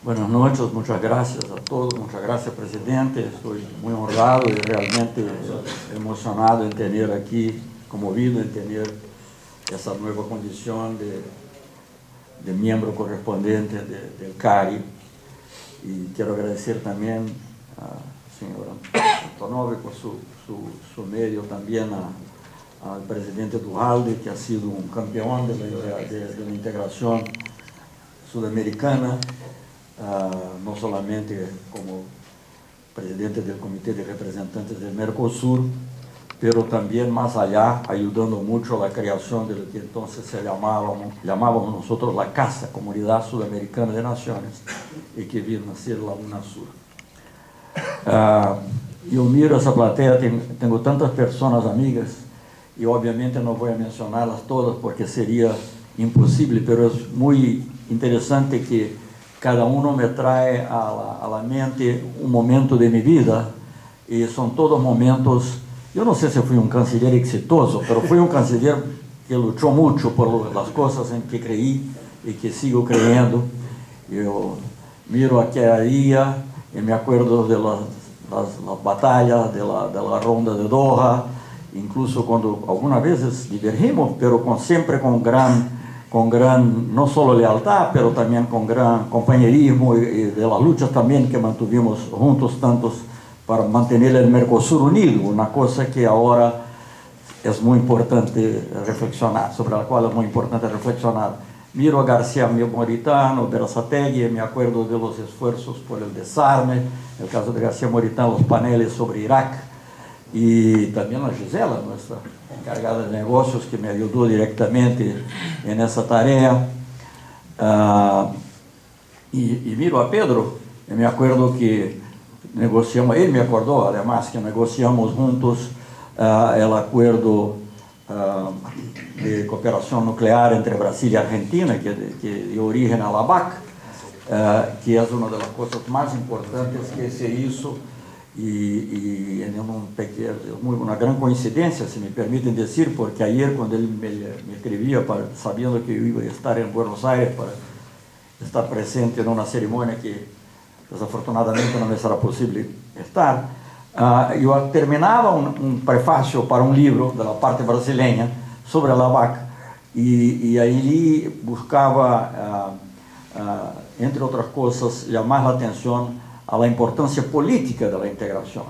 Buenas noches, muchas gracias a todos, muchas gracias presidente, estoy muy honrado y realmente emocionado en tener aquí, conmovido en tener esa nueva condición de, miembro correspondiente de, del CARI. Y quiero agradecer también a señora Antonove por su, medio, también al presidente Duhalde, que ha sido un campeón de la integración sudamericana, uh, no solamente como presidente del Comité de Representantes del Mercosur, pero también más allá, ayudando mucho a la creación de lo que entonces se llamábamos, llamábamos nosotros la CASA, Comunidad Sudamericana de Naciones, y que vino a ser la UNASUR. Uh, eu miro essa plateia, tenho, tenho tantas pessoas amigas, e obviamente não vou mencioná-las todas porque seria impossível, mas é muito interessante que cada um me traz a, a la mente um momento de minha vida, e são todos momentos. Eu não sei se fui um canceler exitoso, mas fui um canceler que lutou muito por as coisas em que creí e que sigo creyendo. Eu miro aqui a Ia e me acuerdo de las, las, las batallas, de la, de la ronda de Doha, incluso quando algumas vezes divergimos, pero con, sempre com gran com gran, não só lealtad, pero também com gran companheirismo e, e de las luchas também que mantuvimos juntos tantos para manter o Mercosur unido, uma coisa que agora é muito importante reflexionar, sobre a qual é muito importante reflexionar. Miro a García Moritano, Berazategui, me acuerdo de los esfuerzos por el desarme, el caso de García Moritano, los paneles sobre Irak, y también a Gisela, nuestra encargada de negocios, que me ayudó directamente en esa tarea. Uh, y, y, miro a Pedro, y me acuerdo que negociamos, él me acordó además que negociamos juntos el acuerdo uh, de cooperação nuclear entre Brasil e Argentina, que, que de origem a la BAC, uh, que é uma das coisas mais importantes que é isso, e, e em um pequeno, uma grande coincidência, se me permitem dizer, porque ayer, quando ele me, me escrevia, para, sabendo que eu ia estar em Buenos Aires para estar presente numa cerimônia que desafortunadamente não me será possível estar, Uh, eu terminava um, um, prefácio para um livro da parte brasileira sobre a vaca e, e aí buscava, uh, uh, entre outras coisas, chamar a importância política da integração.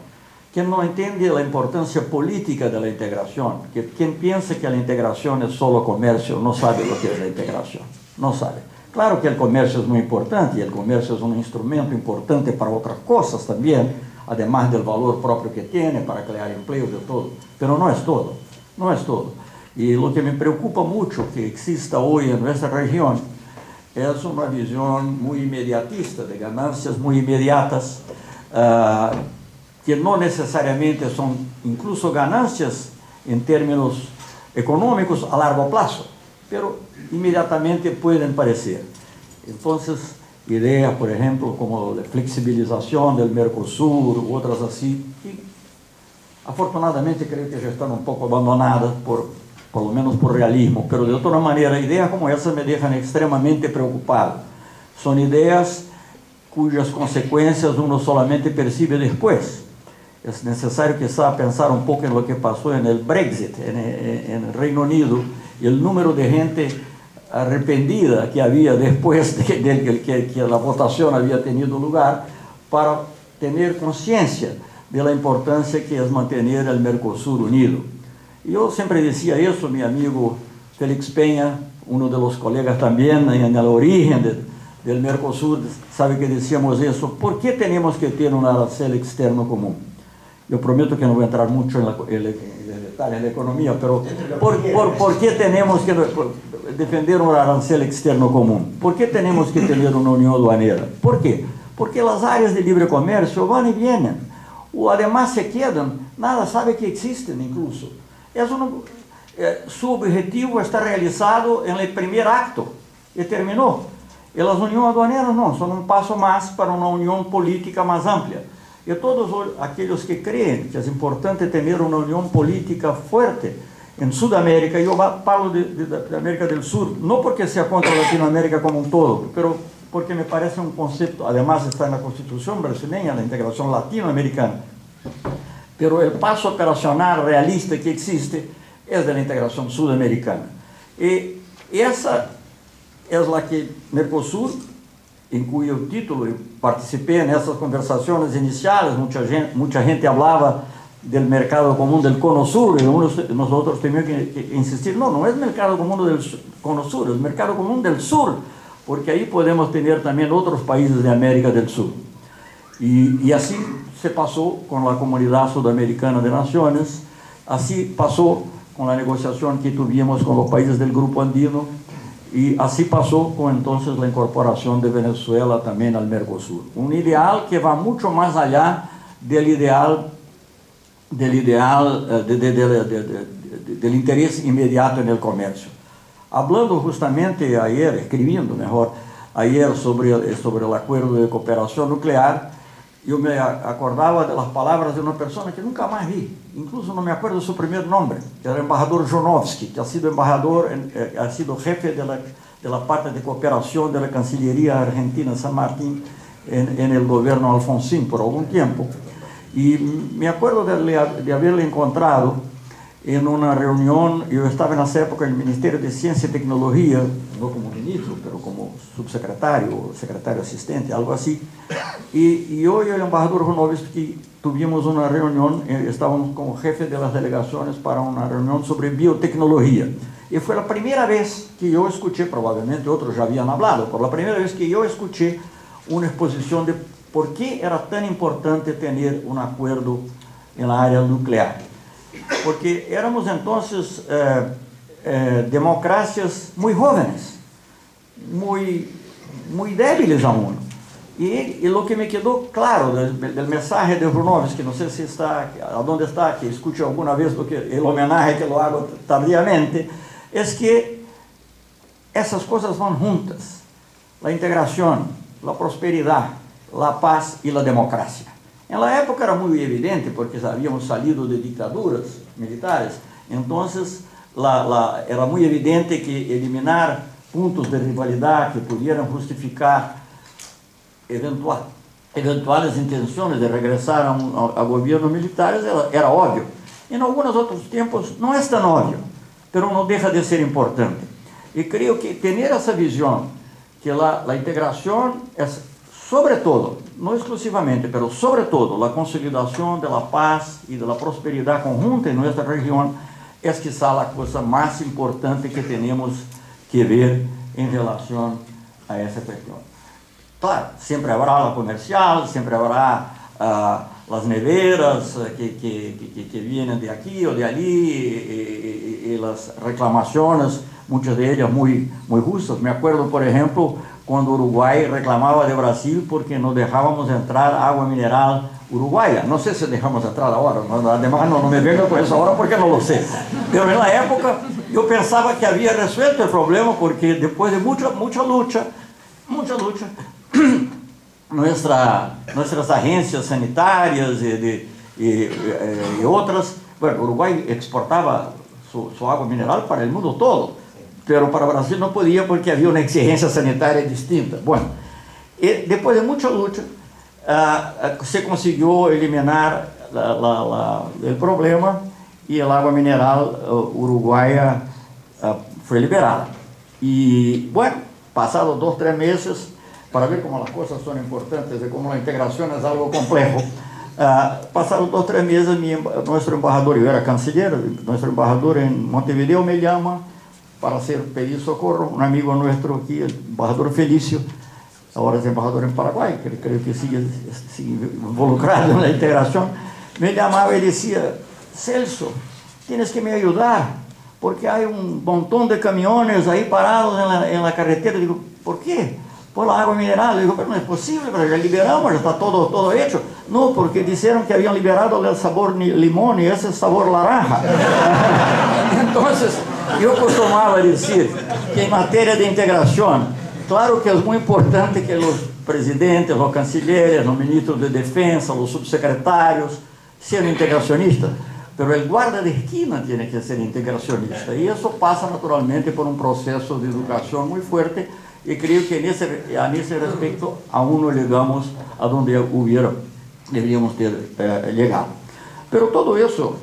Quem não entende a importância política da integração, que quem pensa que a integração é só comércio, não sabe o que é a integração, não sabe. Claro que o comércio é muito importante, e o comércio é um instrumento importante para outras coisas também, además del valor propio que tiene para crear empleo de todo. Pero no es todo, no es todo. Y lo que me preocupa mucho que exista hoy en nuestra región es una visión muy inmediatista, de ganancias muy inmediatas, uh, que no necesariamente son incluso ganancias en términos económicos a largo plazo, pero inmediatamente pueden parecer. Entonces, ideas, por exemplo, como a flexibilização do Mercosul, outras assim, que afortunadamente creio que já estão um pouco abandonadas, por, pelo menos por realismo, mas de outra maneira, ideias como essa me deixam extremamente preocupado. São ideias cujas consequências uno solamente percebe depois. É necessário que saia pensar um pouco em lo que passou no Brexit, no Reino Unido, e o número de gente arrependida que havia depois de, de, que, que a votação havia tenido lugar, para ter consciência da importância que é manter o Mercosul unido. E eu sempre dizia isso, meu amigo Félix Penha, um dos colegas também, na origem do Mercosul, sabe que dizíamos isso, por que temos que ter um arancel externo comum? Eu prometo que não vou entrar muito em detalhes da economia, mas por, por, por que temos que defender um arancel externo comum? Por que temos que ter uma união aduaneira? Por quê? Porque as áreas de livre comércio vão e vêm. O además se quedam, nada sabe que existem incluso. É um, é, su objetivo está realizado no primeiro acto e terminou. E as uniões aduaneiras não, são um passo mais para uma união política mais ampla. E todos aqueles que creem que é importante ter uma união política forte em Sudamérica, eu falo de, de, América do Sul, não porque seja contra Latinoamérica como um todo, mas porque me parece un concepto, además está en la Constitución brasileña, la integración latinoamericana, pero el paso operacional realista que existe es de la integración sudamericana. Y esa es la que Mercosur, en cuyo título participé en esas conversaciones iniciales, mucha gente, mucha gente hablaba del mercado común del Cono Sur, y nosotros teníamos que, insistir, no, no es mercado común del Cono Sur, es mercado común del sur, porque ahí podemos tener también otros países de América del Sur. Y, y así se pasó con la Comunidad Sudamericana de Naciones, así pasó con la negociación que tuvimos con los países del Grupo Andino, y así pasó con entonces la incorporación de Venezuela también al Mercosur. Un ideal que va mucho más allá del ideal, del, ideal eh, de, de, de, del interés inmediato comercio. Hablando justamente ayer, escribiendo mejor, ayer sobre, sobre el acuerdo de cooperación nuclear, eu me acordava das palavras de uma pessoa que nunca mais vi, incluso não me acordo do seu primeiro nome, que era o embaixador Jonovski, que ha sido embaixador, eh, ha sido jefe de la, de la parte de cooperação da Cancillería Argentina San Martín en el gobierno Alfonsín por algum tempo. E me acordo de, de haberle encontrado en una reunión, yo estaba en esa época en el Ministerio de Ciencia y Tecnología, no como ministro, pero como subsecretario, secretario asistente, algo así. Y, y yo y el embajador Runovsky tuvimos una reunión, eh, estábamos como jefe de las delegaciones para una reunión sobre biotecnología. Y fue la primera vez que yo escuché, probablemente otros ya habían hablado, por la primera vez que yo escuché una exposición de por qué era tan importante tener un acuerdo en la área nuclear porque éramos entonces eh, eh, democracias muy jóvenes, muy, muy débiles aún. Y, y, lo que me quedó claro del mensaje de que no sé si está, a dónde está, que escuche alguna vez lo que, el homenaje que lo hago tardíamente, es que esas cosas van juntas. La integración, la prosperidad, la paz y la democracia. En la época era muy evidente, porque habíamos salido de dictaduras militares, la, era muy evidente que eliminar puntos de rivalidad que pudieran justificar eventual, intenciones de regresar a, un, a, a militares era, era obvio. En algunos otros tiempos no es tan obvio, pero no deja de ser importante. Y creo que tener esa visión, que la, la integración es sobre todo, no exclusivamente, pero sobre todo, la consolidación de la paz y de la conjunta en nuestra región es quizá la cosa más importante que tenemos que ver en relación a esa cuestión. Claro, siempre habrá la comercial, siempre habrá uh, las neveras uh, que, que, que, que, de aquí o de allí y, y, y las reclamaciones, muchas de ellas muy, justas. Me acuerdo, por ejemplo, quando o Uruguai reclamava de Brasil porque não deixávamos entrar água mineral uruguaia. Não sei se deixamos entrar agora, además não, não me venga com essa hora porque não lo sei. Mas na época eu pensava que havia resuelto o problema porque depois de muita, muita luta, muita luta, nuestra, nossas agências sanitárias e, de, e, e, e outras, bueno, o Uruguai exportava sua água mineral para o mundo todo pero para Brasil não podia porque havia uma exigência sanitária distinta. Bueno, e depois de muita luta, uh, se conseguiu eliminar o problema e a água mineral uh, uruguaia uh, foi liberada. E, bueno, passados dois, três meses, para ver como as coisas são importantes e como a integração é algo complexo, Uh, passados dois, três meses, nosso embaixador, eu era canciller, nosso embaixador em Montevideo me chama para hacer pedir socorro. Un amigo nuestro aquí, el embajador Felicio, ahora es embajador en Paraguay, que creo que sigue, involucrado en la integración, me llamaba y decía, Celso, tienes que me ayudar, porque hay un montón de camiones ahí parados en la carretera. Digo, ¿por qué? Por la agua mineral. Digo, pero no es posible, pero ya liberamos, ya está todo, todo hecho. No, porque dijeron que habían liberado el sabor limón y ese sabor naranja. Entonces, eu costumava dizer que em matéria de integração, claro que é muito importante que os presidentes, os cancilleres, os ministros de defesa, os subsecretários sejam integracionistas, mas o guarda de esquina tem que ser integracionista. E isso passa naturalmente por um processo de educação muito forte y creo que en ese, a ese respecto aún no llegamos a donde hubiera, deberíamos ter eh, llegado. Pero todo eso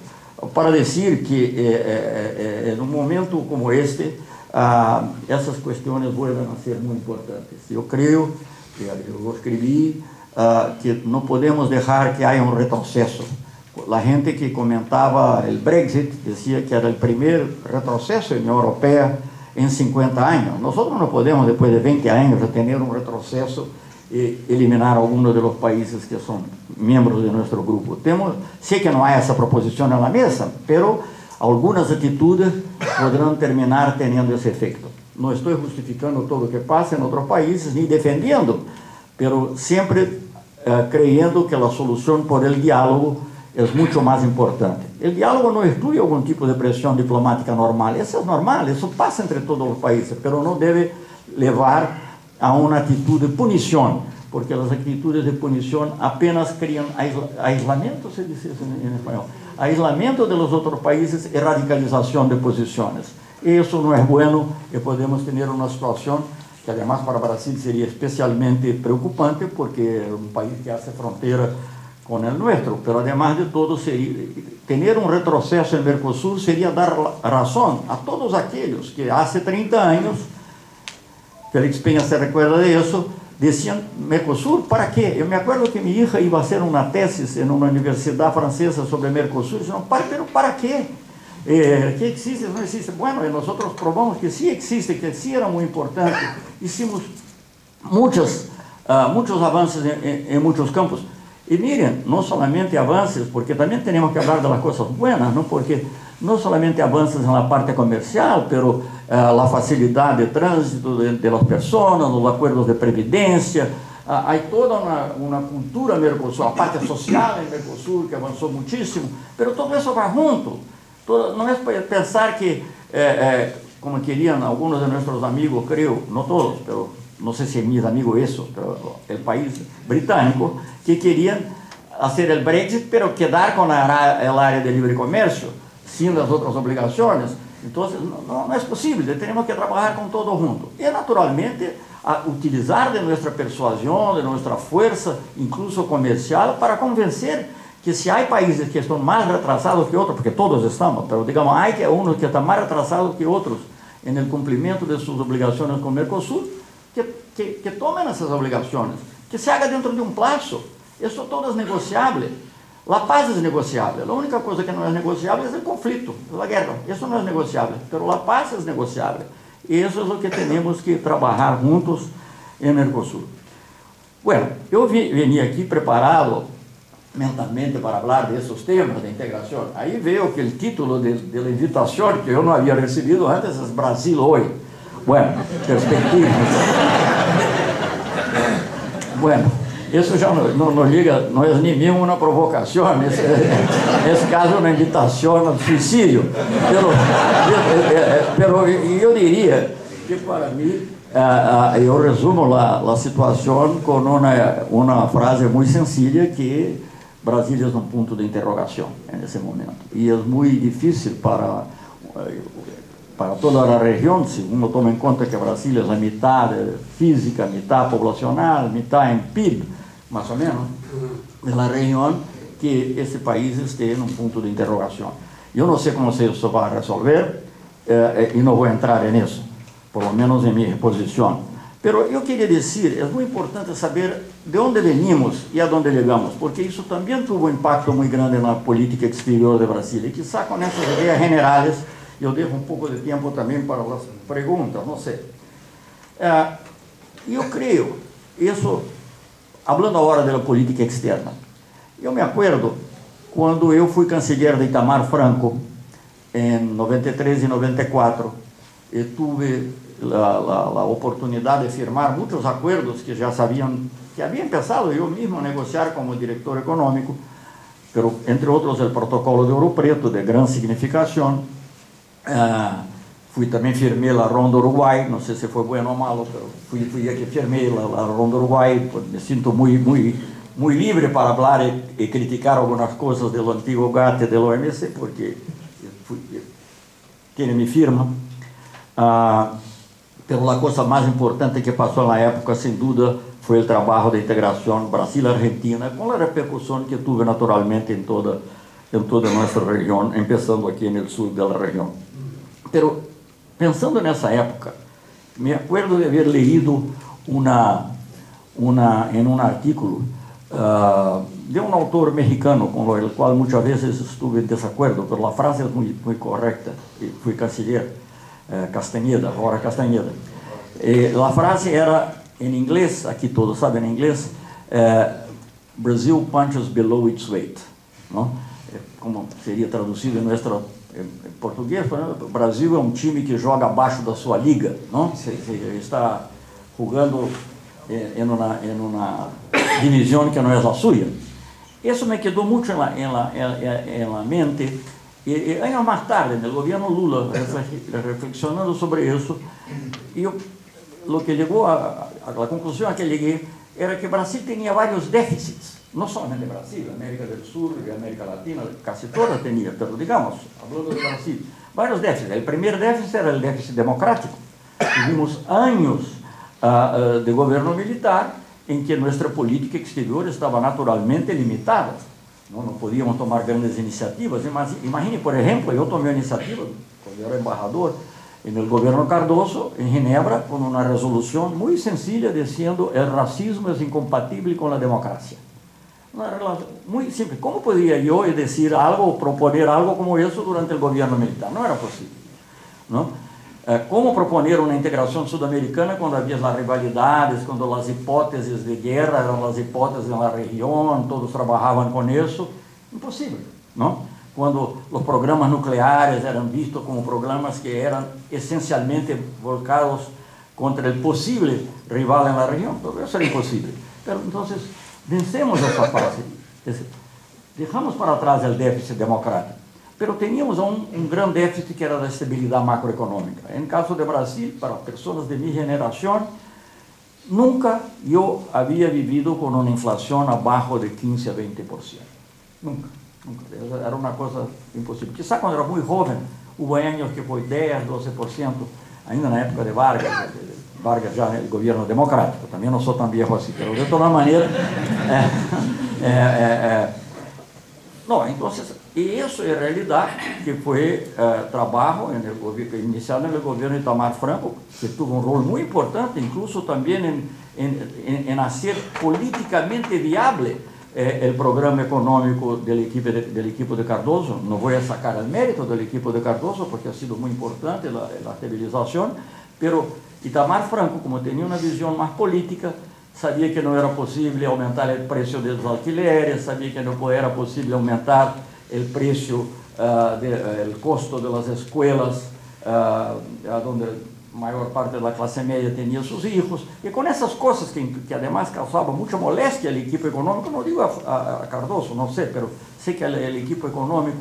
para decir que eh, eh, en un momento como este, ah, essas questões vuelven a ser muito importantes. Eu creio, eu escrevi, ah, que não podemos deixar que haja um retrocesso. A gente que comentava o Brexit dizia que era o primeiro retrocesso na União Europeia em 50 anos. Nós não podemos, depois de 20 anos, ter um retrocesso e eliminar alguns dos países que são membros de nosso grupo. Temos, sei que não há essa proposição na mesa, mas algumas atitudes poderão terminar tendo esse efeito. Não estou justificando todo o que passa em outros países, nem defendendo, mas sempre eh, creyendo que a solução por el diálogo é muito mais importante. O diálogo não exclui algum tipo de pressão diplomática normal, isso é normal, isso passa entre todos os países, mas não deve levar a uma atitude de punição, porque as atitudes de punição apenas criam aislamento, se diz isso em espanhol, aislamento dos outros países e radicalização de posições. Isso não é bueno e podemos ter uma situação que, además, para o Brasil seria especialmente preocupante, porque é um país que faz fronteira com o nosso, mas, además de todo, seria, ter um retrocesso em Mercosul seria dar razão a todos aqueles que há 30 anos Félix Peña se recuerda de eso, decían Mercosur, ¿para qué? Yo me acuerdo que mi hija iba a hacer una tesis en una universidad francesa sobre Mercosur, y dijeron, pero ¿para qué? Eh, ¿Qué existe? No existe. Bueno, nosotros probamos que sí existe, que sí era muy importante. Hicimos muchos, uh, muchos avances en, en, en, muchos campos. Y miren, no solamente avances, porque también tenemos que hablar de las cosas buenas. Porque no solamente avances en la parte comercial, pero eh, facilidade de trânsito de, de las personas, de previdência, ah, toda uma, cultura Mercosul, a parte social em Mercosul que avançou muitíssimo, mas todo isso vai junto. Todo, não é para pensar que, eh, eh, como queriam alguns de nossos amigos, creio, não todos, pero não sei se meus amigos isso, o país britânico, que queriam fazer o Brexit, pero quedar com a área de livre comércio, sem as outras obrigações, então, não, é possível, temos que trabalhar com todo mundo. E, naturalmente, a utilizar de nossa persuasão, de nossa força, incluso comercial, para convencer que se há países que estão mais retrasados que outros, porque todos estamos, mas digamos, há que um que está mais retrasado que outros no cumprimento de suas obrigações com o Mercosul, que, que, que obrigações, que se haga dentro de um prazo. Isso todo é negociável. La paz es negociable. La única cosa que no es negociable es el conflicto, la guerra. Eso no es negociable, pero la paz es negociable. Y eso es lo que tenemos que trabajar juntos en Mercosul. Bueno, eu vim aqui preparado mentalmente para falar desses temas de integração. Aí veio aquele título de, de invitação que eu não havia recebido antes, é Brasil hoje. Bueno, perspectivas. bueno, isso já não, liga, não é nem mesmo uma provocação, nesse, nesse caso uma invitação ao suicídio. Pero, pero, eu diria que para mim, eu resumo a, a situação com uma, uma frase muito sencilla que Brasília é um ponto de interrogação nesse momento. E é muito difícil para para toda a região, se uno toma em conta que Brasília é a metade física, metade populacional, metade em PIB, mais ou menos, na região, que esse país esteja num ponto de interrogação. Eu não sei como isso vai resolver eh, e não vou entrar nisso, por lo menos em minha posição. Pero eu queria dizer, é muito importante saber de onde venimos e a onde chegamos, porque isso também teve um impacto muito grande na política exterior de Brasília. E quizá com essas ideias generais, eu devo um pouco de tempo também para as perguntas, não sei. Eh, eu creio, isso hablando agora da política externa, eu me acuerdo quando eu fui canceler de Itamar Franco em 93 e 94 e tive a, oportunidade de firmar muitos acordos que já sabiam que havia pensado eu mesmo negociar como diretor econômico, pero, entre outros o protocolo de Ouro Preto de grande significação. Uh, fui também firmei a Ronda Uruguai, não sei se foi bueno ou malo, mas fui, fui que firmei a, a Ronda Uruguai, me sinto muito, muito, muito livre para falar e, e criticar algumas coisas do antigo GATT do OMC, porque fui, tiene firma. Ah, pero a coisa mais importante que passou na época, sem dúvida, foi o trabalho de integração Brasil-Argentina, com a repercussão que teve naturalmente em toda, em toda a nossa região, começando aqui no sul da região. Pero, pensando nessa época, me acuerdo de haver leído em um artículo uh, de um autor mexicano, com o qual muitas vezes estive em desacordo, mas a frase é muito, muito correta, fui canciller, uh, Castaneda, Rora Castaneda. E a frase era em inglês, aqui todos sabem em inglês, é, Brasil punches below its weight. Não? É, como seria traduzido em nosso em português, o Brasil é um time que joga abaixo da sua liga, não? está jogando em uma, em uma divisão que não é a sua. Isso me quedou muito em la, em la, em la mente. E, e anos mais tarde, no governo Lula, reflexionando sobre isso, eu lo que a, la conclusión a que llegué era que Brasil tenía varios déficits, no solamente Brasil, América Sur y América Latina, casi todas tenía, pero digamos, hablando de Brasil, varios déficits. El primer déficit era el déficit democrático. Tuvimos años uh, uh, de gobierno militar em que nossa política exterior estava naturalmente limitada. Não, não podíamos tomar grandes iniciativas. Imagine, por exemplo, eu tomei a iniciativa, quando eu era embaixador, en el gobierno Cardoso, en Ginebra, con una resolución muy sencilla diciendo el racismo es incompatible con la democracia. Una muy simple. ¿Cómo podía yo decir algo o proponer algo como eso durante el gobierno militar? No era posible. ¿no? Eh, ¿Cómo proponer una integración sudamericana cuando había las rivalidades, cuando las hipótesis de guerra eran las hipótesis en la región, todos trabajaban con eso? Imposible. ¿no? quando os programas nucleares eram vistos como programas que eram essencialmente voltados contra o possível rival na região. Isso era impossível. Então, vencemos essa fase. Deixamos para trás o déficit democrático. Mas tínhamos um, um grande déficit que era da estabilidade macroeconômica. Em caso de Brasil, para pessoas de minha geração, nunca eu havia vivido com uma inflação abaixo de 15 a 20%. Nunca. Era uma coisa impossível. Sabe quando era muito jovem, houve anos que foi 10, 12%, ainda na época de Vargas, Vargas já no governo democrático, também não sou tão viejo assim, mas de toda maneira. É, é, é, não, então, isso é realidade, que foi é, trabalho iniciado no governo Itamar Franco, que teve um rol muito importante, incluso também em, em, em, em politicamente viável eh, el programa econômico do equipe de, del equipo de Cardoso. Não vou sacar o mérito do equipo de Cardoso, porque ha sido muito importante a estabilização, pero Itamar Franco, como tinha uma visão mais política, sabia que não era possível aumentar o preço dos alquileres, sabia que não era possível aumentar o preço, uh, de, uh, o custo das escolas, uh, onde maior parte da classe média tinha seus filhos, e com essas coisas que, que además causavam muita moléstia ao equipo econômico, não digo a, a, a Cardoso, não sei, mas sei que o equipo econômico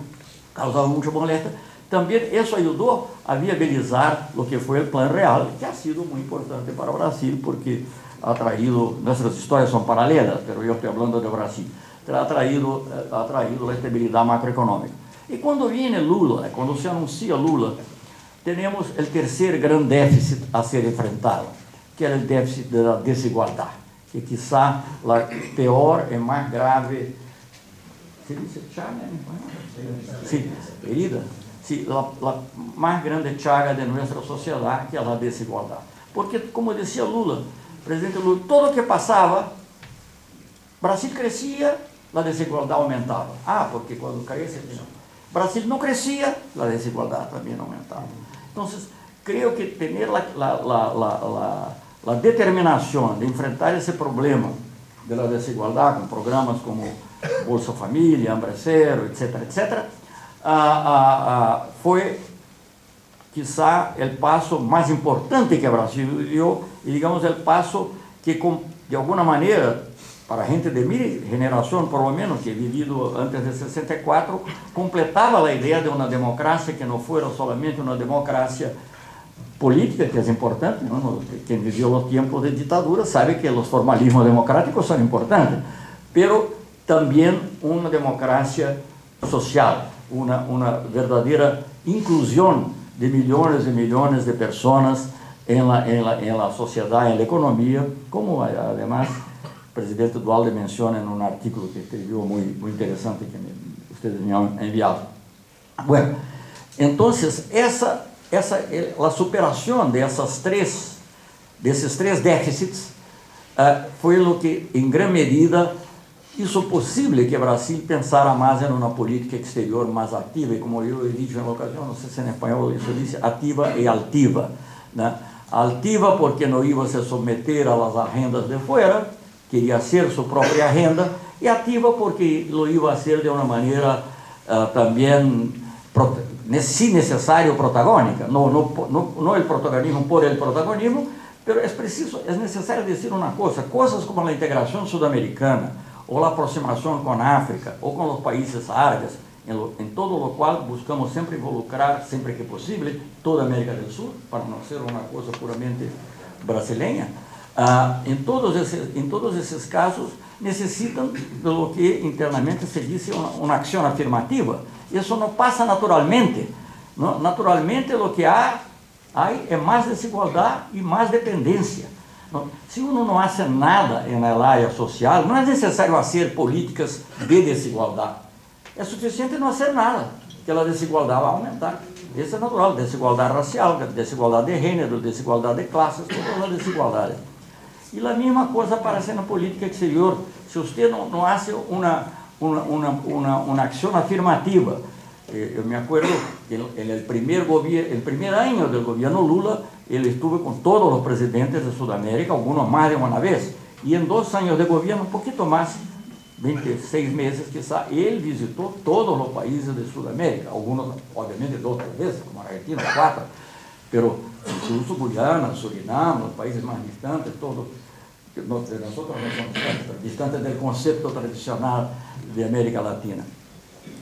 causava muita moléstia, também isso ajudou a viabilizar o que foi o Plano Real, que ha sido muito importante para o Brasil, porque ha traído, nossas histórias são paralelas, mas eu estou falando do Brasil, ha traído, ha traído macroeconômica. E quando vem Lula, quando se anuncia Lula, temos o terceiro grande déficit a ser enfrentado, que é o déficit da desigualdade, que quizá a pior e mais grave. ¿Se dice chaga? Sim, herida. Sim, a mais grande chaga de nossa sociedade, que é a desigualdade. Porque, como dizia Lula, presidente Lula, todo o que passava, Brasil crescia, a desigualdade aumentava. Ah, porque quando cresce, Brasil não crescia, a desigualdade também aumentava. Entonces, creo que tener la, la, la, la, de enfrentar ese problema de la desigualdad con programas como Bolsa Familia, Hambre Cero, etcétera, uh, uh, uh, fue quizá el paso más importante que Brasil dio y digamos el paso que de alguna manera para gente de minha geração, por lo menos, que he vivido antes de 64, completava a ideia de uma democracia que não fosse solamente uma democracia política, que é importante, quem viveu os tempos de ditadura sabe que os formalismos democráticos são importantes, pero também uma democracia social, uma, uma verdadeira inclusão de milhões e milhões de pessoas en la, en la, en la sociedad, en la como además presidente Dualde menciona en un artículo que escribió muy, muy interesante que ustedes me han enviado. Bueno, entonces esa, esa, la superación de esas tres, de esos tres déficits uh, fue lo que en gran medida hizo posible que Brasil pensara más en una política exterior más activa, y como yo he dicho en la ocasión, no sé si en español eso dice, activa y altiva. ¿no? Altiva porque no iba a se someter a las agendas de fuera, quería hacer su propia agenda, y activa porque lo iba a hacer de una manera uh, también, si necesario, protagónica, no, no, no, no el protagonismo por el protagonismo, pero es preciso, es necesario decir una cosa, cosas como la integración sudamericana, ou a aproximação com a África, ou com os países árabes, em todo o qual buscamos sempre involucrar, sempre que possível, toda a América do Sul, para não ser uma coisa puramente brasileira. Ah, em, todos esses, em todos esses casos, necessitam do que internamente se diz uma, uma ação afirmativa. Isso não passa naturalmente. Não? Naturalmente, o que há, é mais desigualdade e mais dependência. Se uno não hace nada na área social, não é necessário fazer políticas de desigualdade. É suficiente não fazer nada, que a desigualdade vai aumentar. Isso é natural, desigualdade racial, desigualdade de gênero, desigualdade de classes, todas as desigualdades. E a mesma coisa aparece na política exterior. Se você não, não faz uma, uma, uma, uma, uma ação afirmativa, eu me acuerdo que en el primer, el primer año del Lula, él estuvo con todos los presidentes de Sudamérica, algunos más de una vez, y en dos años de gobierno, un poquito más, 26 meses quizá, él visitó todos los países de Sudamérica, algunos obviamente dos tres veces, como Argentina, cuatro, pero incluso Guyana, Surinam, los países más distantes, todos, nosotros no somos distantes, distantes del concepto tradicional de América Latina.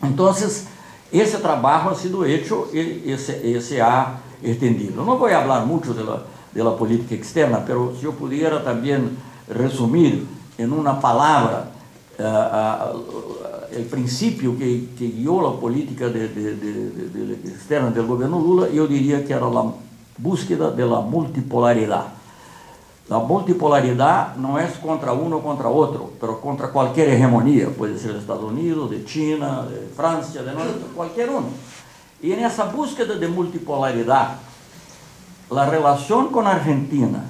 Entonces, esse trabalho ha sido hecho e esse, esse ha entendido. Não vou falar muito da, da política externa, mas se eu pudesse também resumir em uma palavra uh, uh, o princípio que, que guiou a política de, de, de, externa do governo Lula, eu diria que era a búsqueda da multipolaridade. A multipolaridade não é contra um ou contra outro, mas contra qualquer hegemonia, pode ser dos Estados Unidos, de China, de França, de norte, qualquer um. E nessa búsqueda de multipolaridade, a relação com a Argentina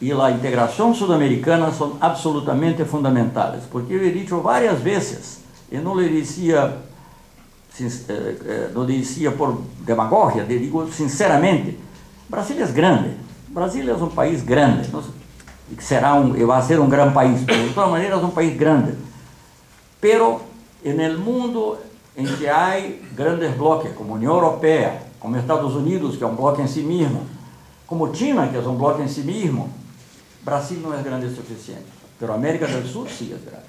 e a integração sul-americana são absolutamente fundamentais, porque eu he dicho várias vezes, e não lhe dizia, eh, eh, não dizia por demagogia, digo sinceramente, Brasil é grande, Brasil é um país grande, será um, vai ser um grande país, de todas maneiras é um país grande. Pero no mundo em que há grandes bloques, como União Europeia, como Estados Unidos, que é um bloco em si mesmo, como China, que é um bloco em si mesmo, Brasil não é grande o suficiente. Pero América do Sul sim é grande.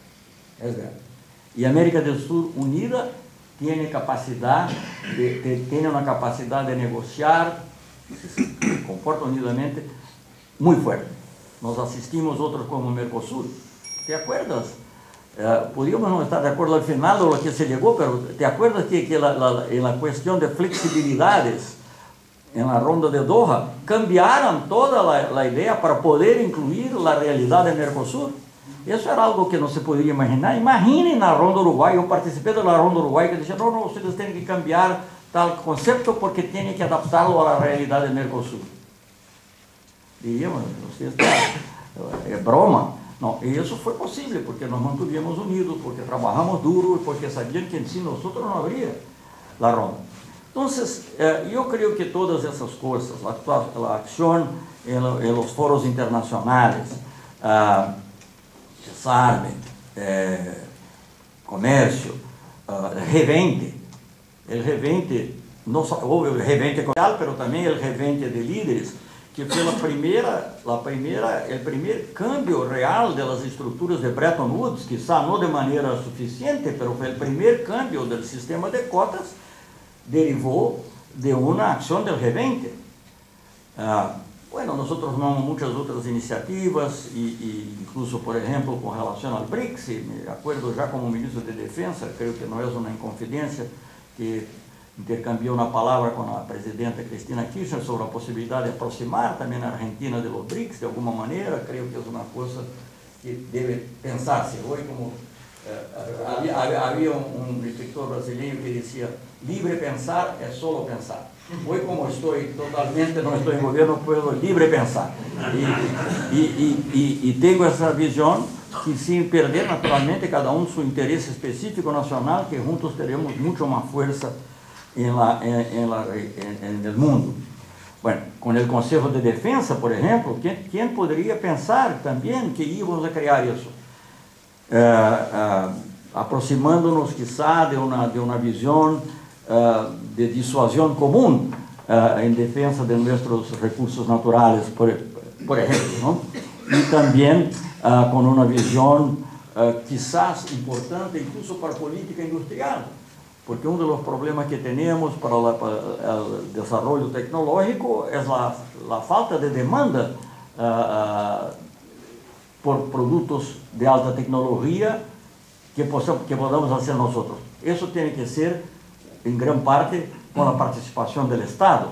É grande. E América do Sul unida tem capacidade, de, uma capacidade de negociar se comportam unidamente muito forte. Nós assistimos outros como Mercosul. ¿Te acuerdas? Eh, podíamos não estar de acordo ao final do que se chegou, mas te acuerdas que, que la, la, en la de flexibilidades en la ronda de Doha cambiaram toda a, ideia para poder incluir a realidade do Mercosul? Isso era algo que não se poderia imaginar. Imaginem na ronda Uruguai, eu participei da ronda Uruguai que dizia, não, não, vocês têm que cambiar tal concepto porque tiene que adaptarlo a la realidad del Mercosur. Diríamos, está, es broma. No, y eso fue posible porque nos mantuvimos unidos, porque trabajamos duro porque sabían que sí nosotros no habría la ronda. Eh, yo creo que todas la acción en, lo, en, los foros internacionales, uh, CESARME, eh, comercio, uh, revende, el revente, não só houve o revente econômico, mas também o revente de líderes, que foi a primeira, a primeira, o primeiro câmbio real das estruturas de Bretton Woods, que não de maneira suficiente, mas foi o primeiro câmbio do sistema de cotas, derivou de uma ação do revente. Ah, bueno, nós temos muitas outras iniciativas, e, incluso, por exemplo, com relação ao BRICS, me acordo já como ministro de Defesa, creio que não é uma inconfidência, que intercambiou uma palavra com a presidenta Cristina Kirchner sobre a possibilidade de aproximar também a Argentina los BRICS de alguma maneira. Creio que é uma coisa que deve pensar-se. Hoje, como eh, um, um escritor brasileiro que dizia: livre pensar é solo pensar. Hoje, como estou totalmente, não estou em governo, posso livre pensar. E, e, e, e tenho essa visão que perder naturalmente cada um seu interesse específico nacional, que juntos teremos muito mais força em la, em mundo. Bueno, com o Conselho de Defesa, por exemplo, quem, poderia pensar também que íamos a isso? Uh, uh, aproximando-nos, quizá, de uma, de uma visão uh, de dissuasão comum em defesa de nossos recursos naturais, por, por? E também com uma visão, quizás, importante, incluso para política industrial porque um dos problemas que temos para, o desenvolvimento tecnológico é a falta de demanda uh, uh, por produtos de alta tecnologia que, possamos, que podamos fazer nós. Isso tem que ser, em grande parte, com a participação do Estado.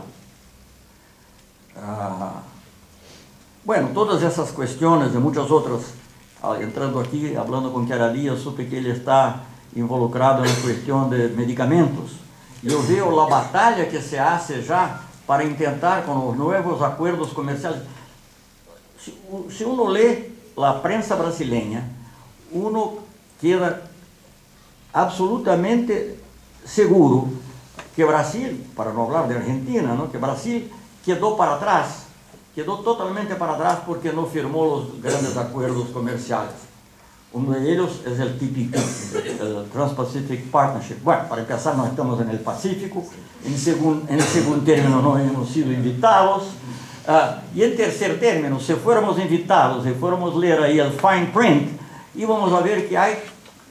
Uh, bueno, todas essas questões e muitas outras, entrando aqui, falando com Chiara supe que ele está involucrado na questão de medicamentos. E eu vejo a batalha que se hace já para tentar com os novos acordos comerciais. Se, se uno lê a prensa brasileira, uno queda absolutamente seguro que Brasil, para não falar de Argentina, não? que Brasil quedou para trás, quedou totalmente para trás porque não firmou os grandes acordos comerciais. Uno de ellos es el típico, el Trans-Pacific Partnership. Bueno, para empezar, nós estamos en el Pacífico. En en segundo término, no hemos sido invitados. Uh, e em terceiro término, se formos invitados e formos ler aí o fine print, íamos a ver que há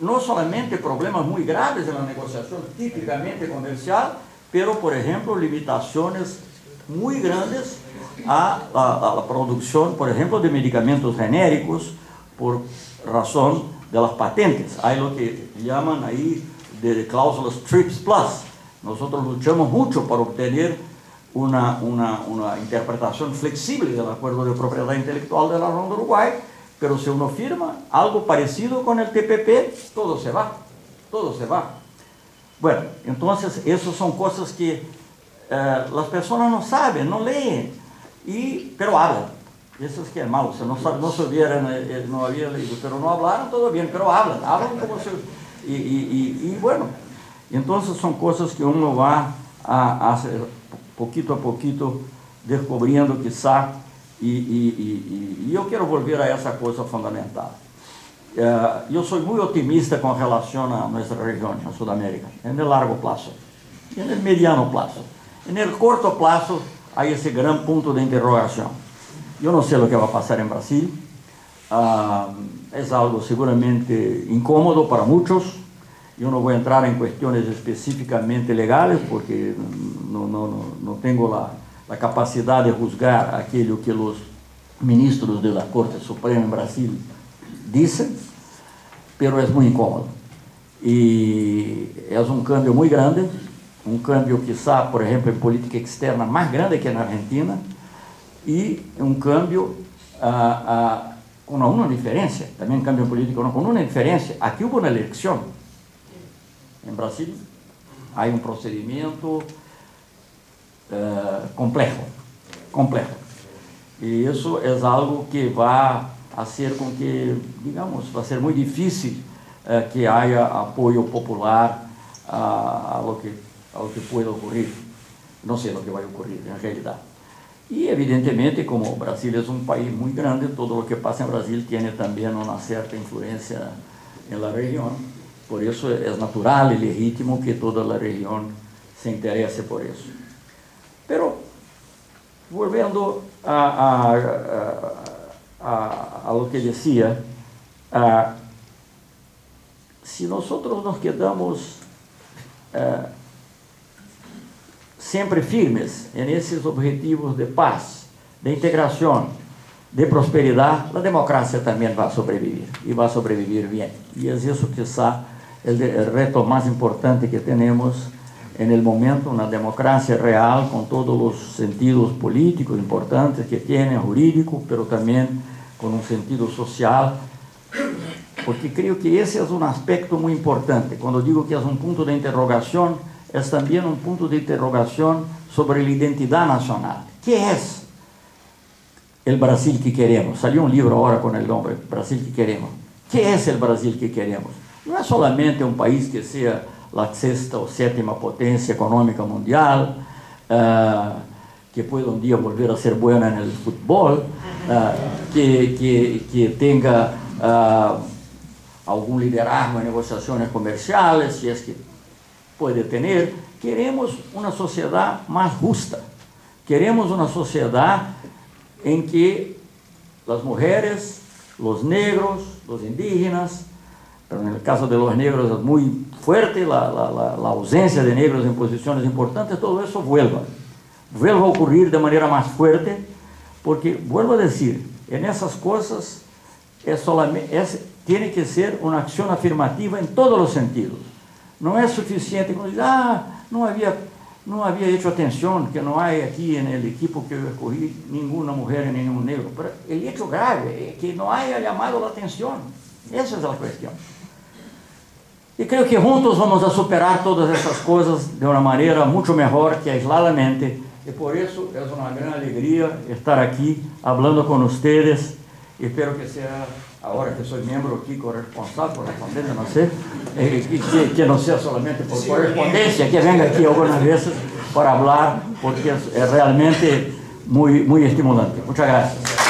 não somente problemas muito graves na negociação tipicamente comercial, pero, por exemplo, limitações muito grandes à, à, à produção, por exemplo, de medicamentos genéricos, por razón de las patentes. Hay lo que llaman ahí de cláusulas TRIPS Plus. Nosotros luchamos mucho para obtener una, una, una interpretación flexible del acuerdo de propiedad intelectual de la Ronda Uruguay, pero si uno firma algo parecido con el TPP, todo se va, todo se va. Bueno, entonces, esas son cosas que eh, las personas no saben, no leen, y, pero hablan. Eso es que es malo, se no, no se hubieran, eh, no había leído, pero no hablaron, todo bien, pero hablan, hablan como se... Y, y, y, bueno, entonces son cosas que uno va a, hacer poquito a poquito descubriendo quizá, y, y, y, yo quiero volver a esa cosa fundamental. Uh, yo soy muy optimista con relación a nuestra región, a Sudamérica, el largo plazo, en el mediano plazo. En el corto plazo hay ese gran punto de interrogación. Eu não sei o que vai passar em Brasil. Ah, é algo seguramente incômodo para muitos. Eu não vou entrar em questões especificamente legais, porque não, não, não tenho a, a capacidade de juzgar aquilo que os ministros da Corte Suprema em Brasil dizem, mas é muito incômodo. E é um câmbio muito grande, um câmbio, quizá, por exemplo, em política externa mais grande que na Argentina e um câmbio ah, ah, com uma diferença, também um câmbio político com uma diferença. Aqui houve uma eleição. Em Brasil, há um procedimento uh, complexo, complexo. E isso é algo que vai a ser com que, digamos, vai ser muito difícil uh, que haja apoio popular a, lo que, a que pueda ocorrer. Não sei o que vai ocorrer, na realidade. E, evidentemente, como o Brasil é um país muito grande, todo o que passa em Brasil tem também uma certa influência na região. Por isso, é natural e legítimo que toda a região se interesse por isso. Pero, volvendo a, a, a, a, a lo que dizia, a, se nós nos quedamos a, sempre firmes nesses objetivos de paz, de integração, de prosperidade, a democracia também vai sobreviver e vai sobreviver bem. E é isso que está o reto mais importante que temos en el momento una democracia real con todos los sentidos políticos importantes que tiene, jurídico, pero también con un sentido social, porque creo que ese es un aspecto muy importante. Cuando digo que es un punto de interrogación, es también un punto de interrogación sobre la identidad nacional. ¿Qué es el Brasil que queremos? Salió un libro ahora con el nombre Brasil que queremos. ¿Qué es el Brasil que queremos? No es solamente un país que sea la sexta o séptima potencia económica mundial, uh, que pueda un día volver a ser buena en el fútbol, uh, que, que, que, tenga uh, algún liderazgo en negociaciones comerciales, si es que puede tener. Queremos una sociedad más justa. Queremos una sociedad en que las mujeres, los negros, los indígenas, pero en el caso de los negros es muy fuerte la, la, la, la, ausencia de negros en posiciones importantes, todo eso vuelva. Vuelva a ocurrir de manera más fuerte, porque, vuelvo a decir, en esas cosas es solamente, es, tiene que ser una acción afirmativa en todos los sentidos. No es suficiente cuando dice, ah, no había, no había hecho atención, que no hay aquí en el equipo que yo escogí ninguna mujer ni ningún negro. Pero el hecho grave es que no haya llamado la atención. Esa es la cuestión. E creio que juntos vamos a superar todas essas coisas de uma maneira muito melhor que aisladamente. E por isso é uma grande alegria estar aqui falando com vocês. Espero que seja agora que sou membro aqui corresponsável, correspondente, não sei, que, que não seja somente por correspondência, que venha aqui algumas vezes para falar, porque é realmente muito, muito estimulante. Muchas gracias.